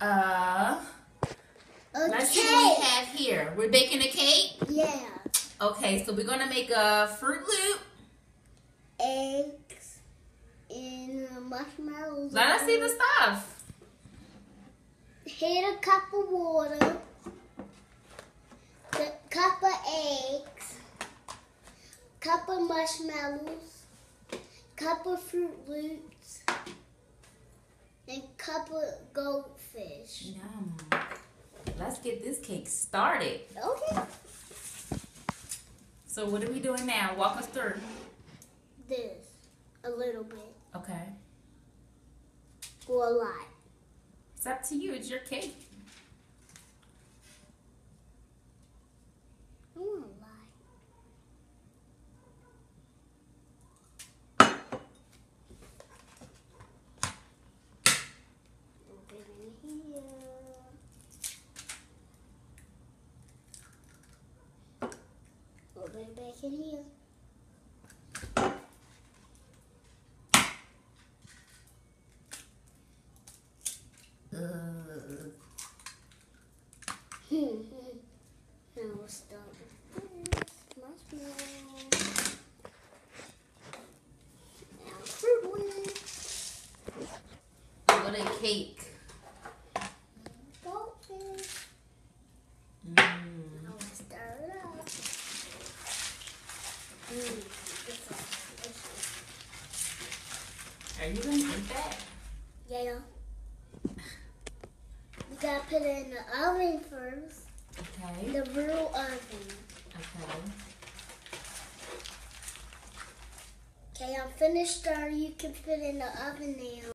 Uh. Let's see what we have here. We're baking a cake? Yeah. Okay, so we're going to make a Fruit Loop. Eggs and marshmallows. Let us see the stuff. Hit a cup of water. A cup of eggs. Cup of marshmallows. Cup of Fruit Loops. And cup of goldfish. Yum. Let's get this cake started. Okay. So what are we doing now? Walk us through. This. A little bit. Okay. Or a lot. It's up to you. It's your cake. I want a lot. Open in here. Open it back in here. Ugh. now we'll start with this marshmallow. Now fruit Loops. What a cake. Goldfish. Mm. Now we'll stir it up. Mm, this is delicious. Are you gonna eat that? Yeah. We gotta put it in the oven first. Okay. The real oven. Okay. Okay, I'm finished stirring. You can put it in the oven now.